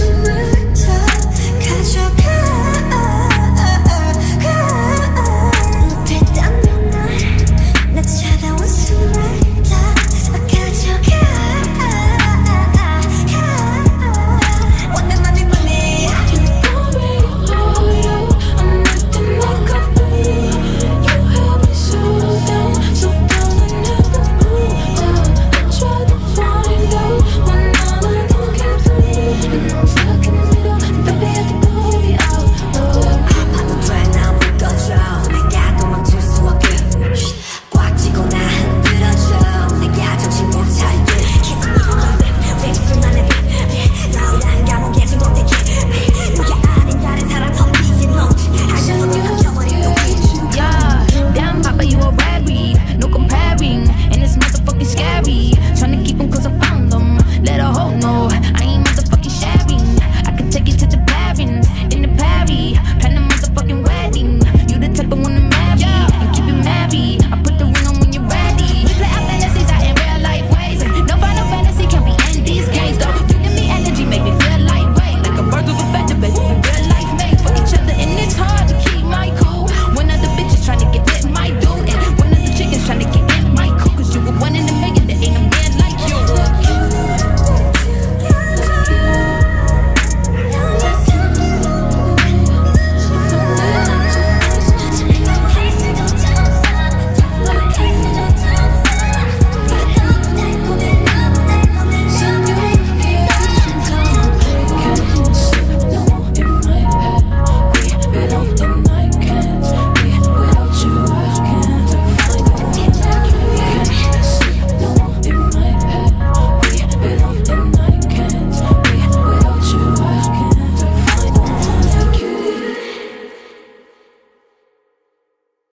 you back